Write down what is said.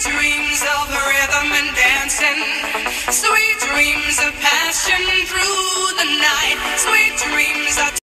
Dreams of rhythm and dancing. Sweet dreams of passion through